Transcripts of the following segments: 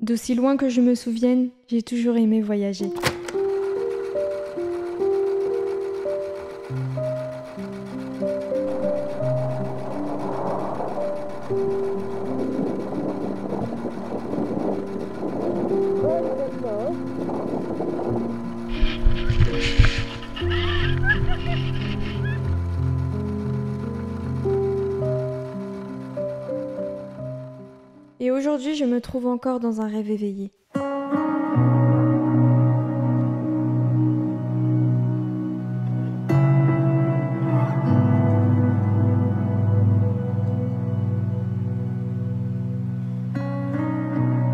D'aussi loin que je me souvienne, j'ai toujours aimé voyager. Aujourd'hui, je me trouve encore dans un rêve éveillé.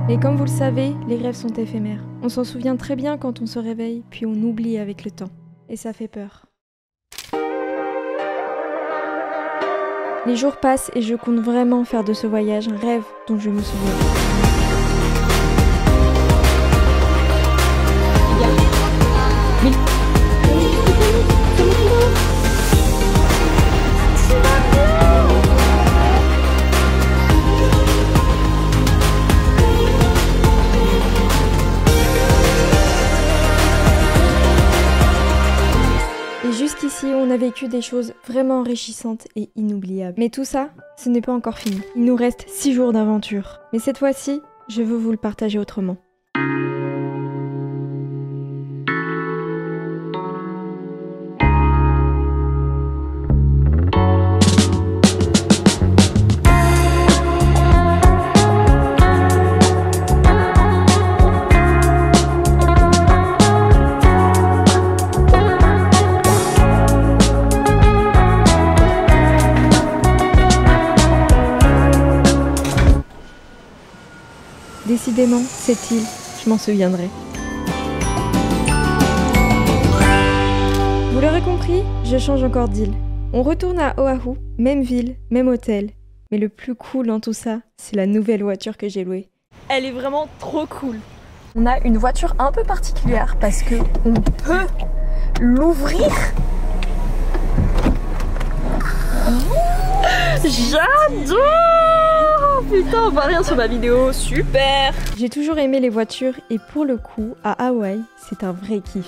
Et comme vous le savez, les rêves sont éphémères. On s'en souvient très bien quand on se réveille, puis on oublie avec le temps. Et ça fait peur. Les jours passent et je compte vraiment faire de ce voyage un rêve dont je me souviens. A vécu des choses vraiment enrichissantes et inoubliables. Mais tout ça, ce n'est pas encore fini. Il nous reste 6 jours d'aventure. Mais cette fois-ci, je veux vous le partager autrement. Décidément, cette île, je m'en souviendrai. Vous l'aurez compris, je change encore d'île. On retourne à Oahu, même ville, même hôtel. Mais le plus cool dans tout ça, c'est la nouvelle voiture que j'ai louée. Elle est vraiment trop cool. On a une voiture un peu particulière parce que on peut l'ouvrir. J'adore Putain, on voit rien sur ma vidéo, super J'ai toujours aimé les voitures et pour le coup, à Hawaï, c'est un vrai kiff.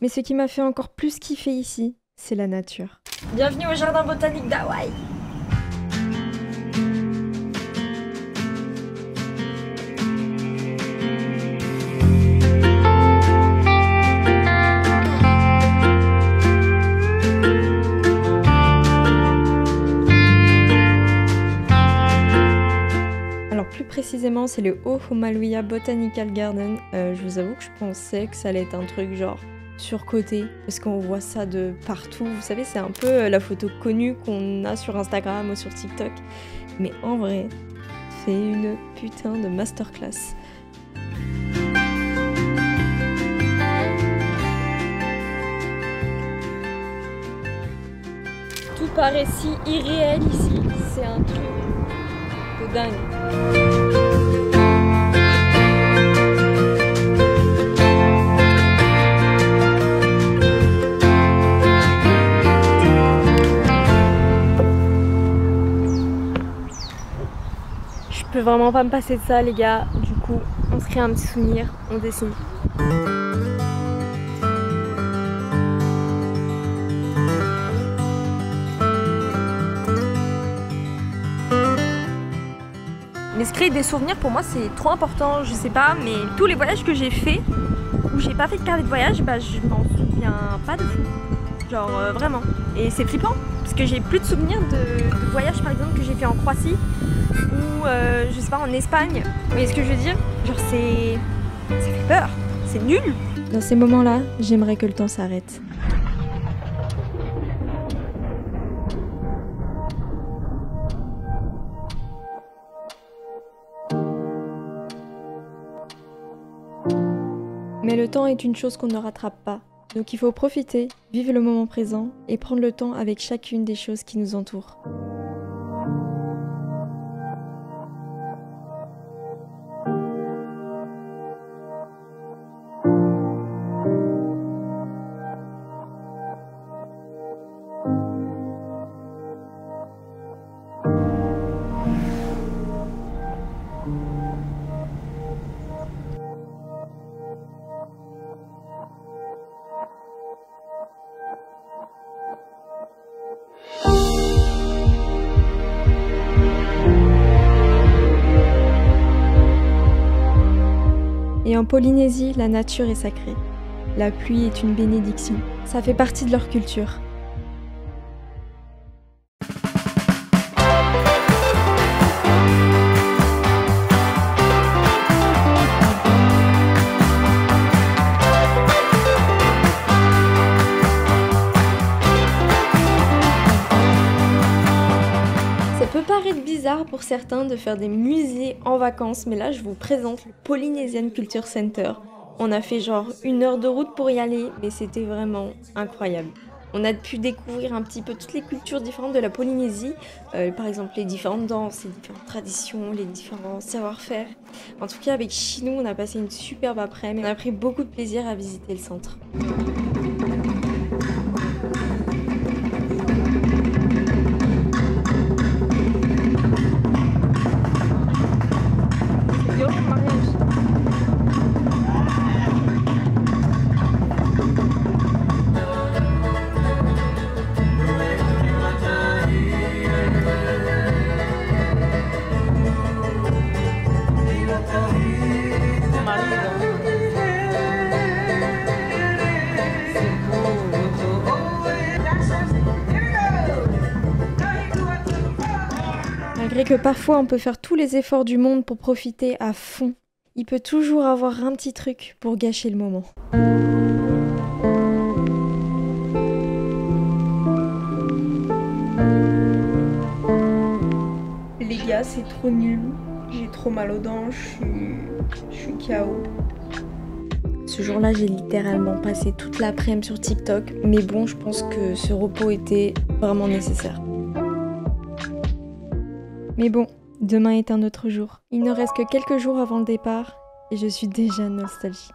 Mais ce qui m'a fait encore plus kiffer ici, c'est la nature. Bienvenue au jardin botanique d'Hawaï Alors plus précisément, c'est le Ohumaluia Botanical Garden. Euh, je vous avoue que je pensais que ça allait être un truc genre surcoté parce qu'on voit ça de partout. Vous savez, c'est un peu euh, la photo connue qu'on a sur Instagram ou sur TikTok. Mais en vrai, c'est une putain de masterclass. Tout paraît si irréel ici, c'est un truc de dingue. Je peux vraiment pas me passer de ça les gars, du coup on se crée un petit souvenir, on dessine. Mais se créer des souvenirs pour moi c'est trop important, je sais pas, mais tous les voyages que j'ai fait où j'ai pas fait de carnet de voyage, bah je m'en souviens pas de fou. Genre euh, vraiment. Et c'est flippant parce que j'ai plus de souvenirs de, voyages par exemple que j'ai fait en Croatie ou euh, je sais pas en Espagne. Vous voyez ce que je veux dire? Genre c'est. ça fait peur, c'est nul Dans ces moments-là, j'aimerais que le temps s'arrête. Mais le temps est une chose qu'on ne rattrape pas. Donc il faut profiter, vivre le moment présent et prendre le temps avec chacune des choses qui nous entourent. En Polynésie, la nature est sacrée. La pluie est une bénédiction. Ça fait partie de leur culture. Ça peut paraître bizarre pour certains de faire des musées en vacances, mais là je vous présente le Polynesian Culture Center. On a fait genre une heure de route pour y aller, mais c'était vraiment incroyable. On a pu découvrir un petit peu toutes les cultures différentes de la Polynésie, euh, par exemple les différentes danses, les différentes traditions, les différents savoir-faire. En tout cas, avec Chinou, on a passé une superbe après-midi. On a pris beaucoup de plaisir à visiter le centre. Panginoon. Malgré que parfois on peut faire tous les efforts du monde pour profiter à fond, il peut toujours avoir un petit truc pour gâcher le moment. Les gars, c'est trop nul. J'ai trop mal aux dents, je suis, je suis KO. Ce jour-là, j'ai littéralement passé toute l'après-midi sur TikTok, mais bon, je pense que ce repos était vraiment nécessaire. Mais bon, demain est un autre jour. Il ne reste que quelques jours avant le départ et je suis déjà nostalgique.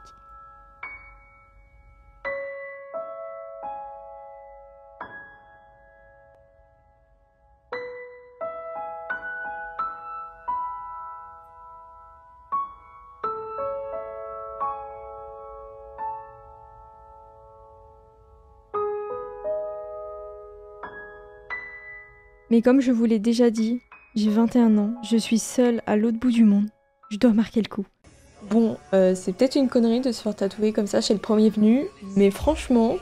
Mais comme je vous l'ai déjà dit, j'ai 21 ans, je suis seule à l'autre bout du monde. Je dois marquer le coup. Bon, euh, c'est peut-être une connerie de se faire tatouer comme ça chez le premier venu, mais franchement,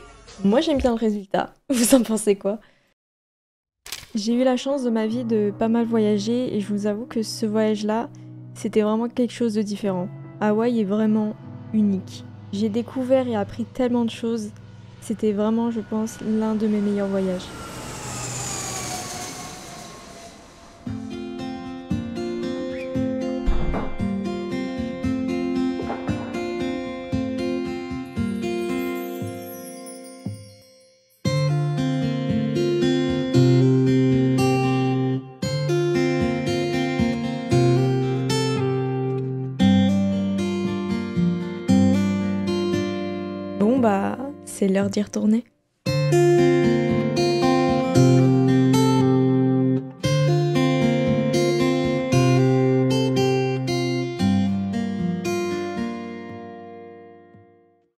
moi j'aime bien le résultat. Vous en pensez quoi? J'ai eu la chance de ma vie de pas mal voyager et je vous avoue que ce voyage-là, c'était vraiment quelque chose de différent. Hawaï est vraiment unique. J'ai découvert et appris tellement de choses. C'était vraiment, je pense, l'un de mes meilleurs voyages. Bah, c'est l'heure d'y retourner.